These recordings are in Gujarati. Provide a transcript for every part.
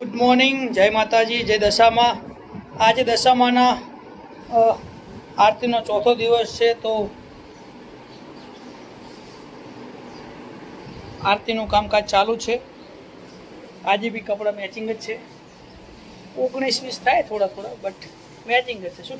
ગુડ મોર્નિંગ જય માતાજી જય દશામાં આજે દશામાના આરતીનો ચોથો દિવસ છે તો આરતીનું કામકાજ ચાલુ છે. આજે બી કપડાં મેચિંગ જ છે. ઓગણીસ વીસ થાય થોડા થોડા બટ મેચિંગ જ છે. શું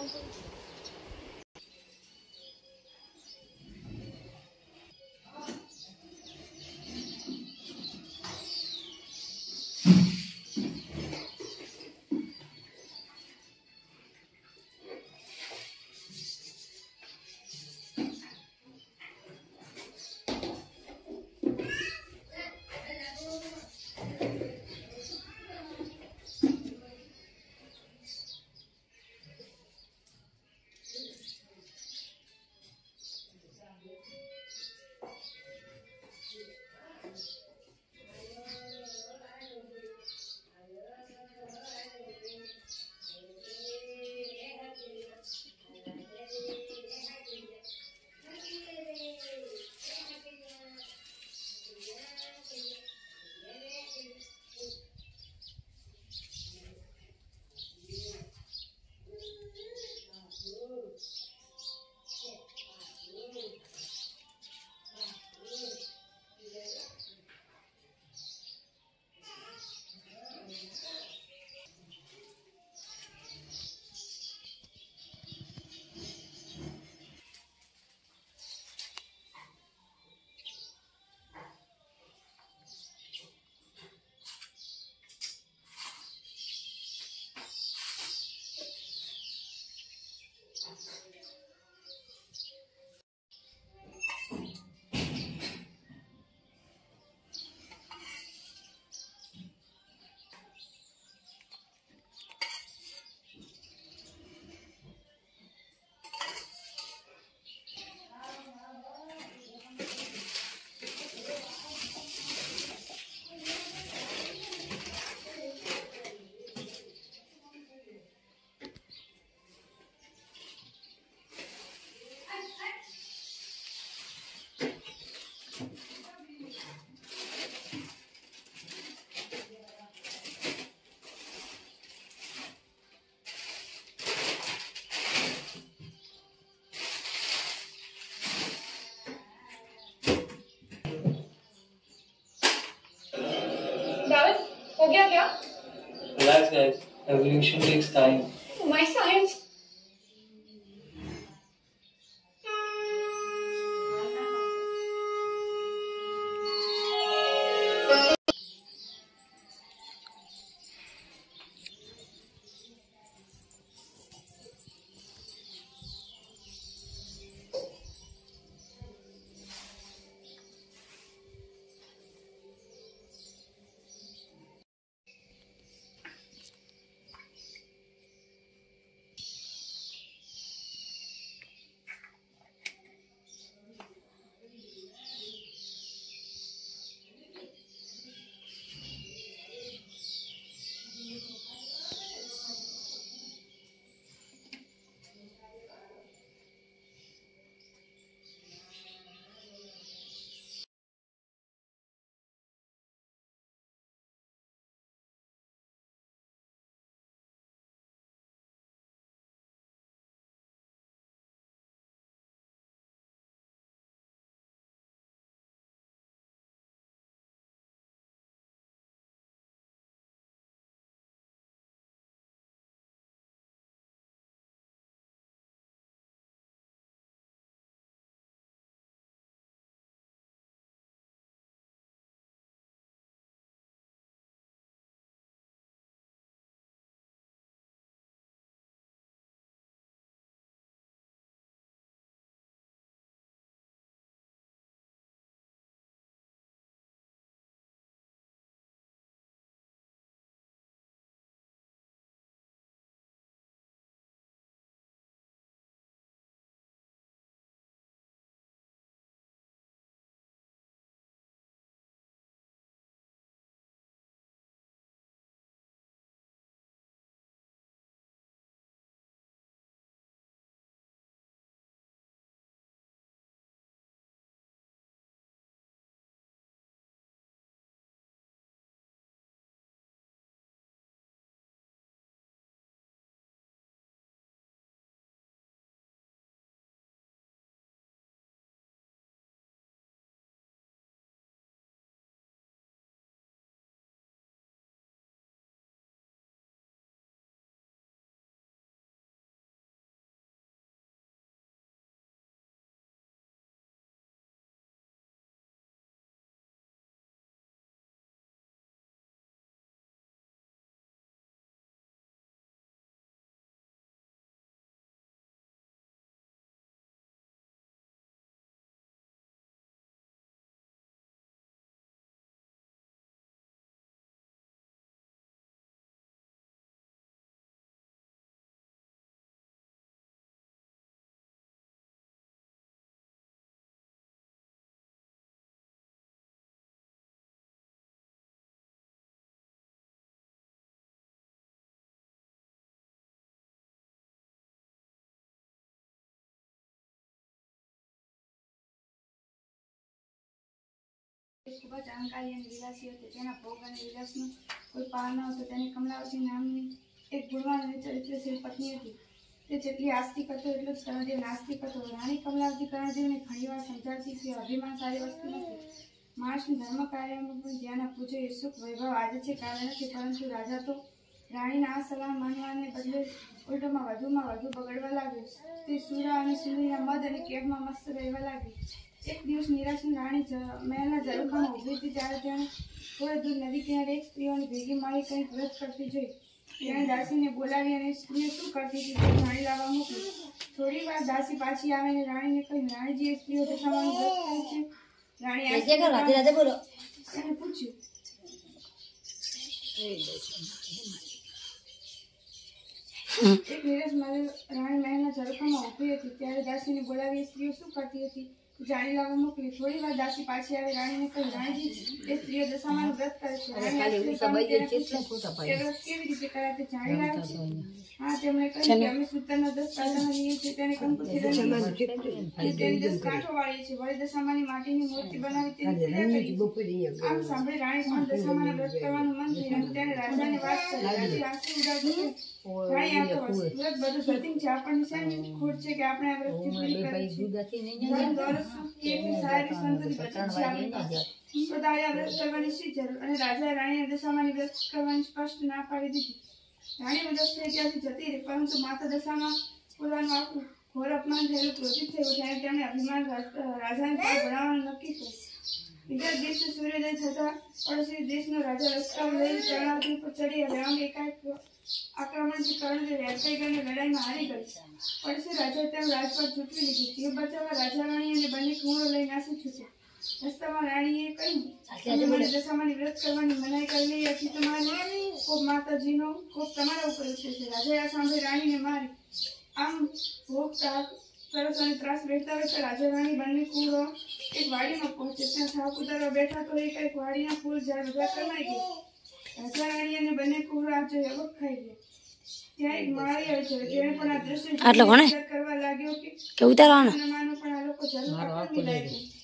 કેવું David, Guys, evolution takes time. My science. ખૂબ જ અહંકારી અને વિલાસી હતો તેના ભોગ અને વિલાસનો કોઈ પાર ન હતો તેની કમલાવતી નામની એક ગુણવાન અને ચરિત્રશીલ પત્ની હતી. તે જેટલી આસ્તિક હતો એટલો જ કરણદેવ નાસ્તિક હતો. રાણી કમલાવતી કરણદેવને ઘણીવાર સમજાવતી કે અભિમાન સારી વસ્તુ નથી. માણસનું ધર્મ કાર્યમાં પણ ધ્યાન આપવું જોઈએ સુખ વૈભવ આજે છે, કારણ નથી, પરંતુ રાજા તો રાણીના આ સલાહ માનવાને બદલે ઉલટોમાં વધુમાં વધુ બગડવા લાગ્યો. તે સુરા અને સુંદરીના મદ અને કેબમાં મસ્ત રહેવા લાગી એક દિવસ નિરાશી રાણી મહેલના ઝરૂખામાં ઊભી હતી ત્યારે તેણે થોડે દૂર નદી કિનારે એક સ્ત્રીઓની ભેગી મળી કંઈક વ્રત કરતી જોઈ. તેણે દાસીને બોલાવી અને સ્ત્રીઓ શું કરતી હતી તે જાણી લાવવા મોકલી. થોડી વાર દાસી પાછી આવીને રાણીને કહ્યું રાણીજી એ સ્ત્રીઓ દશામાનું વ્રત કરે છે. રાણી બોલો. તેને પૂછ્યું એક નિરાશ રાણી મહેલના ઝરૂખામાં ઊભી હતી ત્યારે દાસીને બોલાવી સ્ત્રીઓ શું કરતી હતી? જાણી લાવવા મોકલી. થોડી વાર દાસી પાછી આવી. રાણીને કહ્યું રાણીજી એ સ્ત્રીઓ દશામાનું વ્રત કરે છે. રાણી આશ્ચર્યમાં તેને પૂછ્યું, "એ વ્રત કેવી રીતે કરાય તે જાણી લાવે છે? હા તેમણે કહ્યું કે અમે સૂતરના દસ કાંટાના લઈએ છીએ. તેને કંકુથી તેની દસ કાંઠો વાળીએ છીએ. વળી દશામાની માટીની મૂર્તિ બનાવી તેની પૂજા કરીએ આમ સાંભળી રાણી પણ દશામાના વ્રત કરવાનું મન થયું અને તેણે રાજાને વાત કરી. રાજી આંસુ ઉડાડી રાણી વ્રત વ્રત જરૂર? અને રાજાએ રાણીને દશામાની વ્રત કરવાની સ્પષ્ટ ના પાડી દીધી. રાણી મદદ થઈ ત્યાંથી જતી રહી. પરંતુ માતા દશામાં પોતાનું આખું ઘોર અપમાન થયેલું ક્રોધિત થયું. ત્યારે તેમણે અભિમાન રાજ- રાજાને ભણાવવાનું નક્કી કર્યું. બીજા દિવસે સૂર્યોદય થતા પડોશી દેશનો રાજા રસ્તાઓ લઈ શરણાર્થી પર ચડી આવ્યો આમ એકાએક આક્રમણથી કર્ણદેવ વેરકાઈ ગઈને લડાઈમાં હારી ગઈ. પડોશી રાજા તેમ રાજપાટ ઝૂંટવી લીધી. જીવ બચાવવા રાજા રાણી અને બંને કુંવરો લઈ નાસી છૂટ્યા. રસ્તામાં રાણીએ કહ્યું "તમે મને દશામાની વ્રત કરવાની મનાઈ કરેલી હતી તમારે કોપ માતાજીનો કોપ તમારા ઉપર ઉતરે છે. રાજાએ આ સાંભળી રાણીને મારી. આમ ભોગ તાક ત્રાસ બેઠતા બેઠતા રાજા રાણી બંને કુંવરો એક વાડીમાં પહોંચે. ત્યાં થાક બેઠા તો એક એક વાડીના ફૂલ ઝાડ બધા કરમાઈ ગયા રાજા અને બંને કુંવરો આ જોઈ ખાઈ ગયા. ત્યાં એક માળી આવી છે જેણે પણ આ દ્રશ્ય જોઈને વિચાર કરવા લાગ્યો કે કે ઉતારવાનો? જમાનો પણ આ લોકો જરૂર અકળાવી લાગ્યા.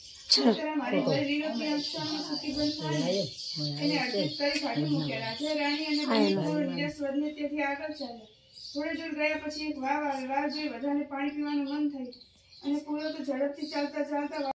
રાણી અને આગળ ચાલ્યા. થોડે દૂર ગયા પછી એક વાવ આવે, વાવ જોઈ બધાને પાણી પીવાનું મન થયું. અને કુંવરો તો ઝડપથી ચાલતા ચાલતા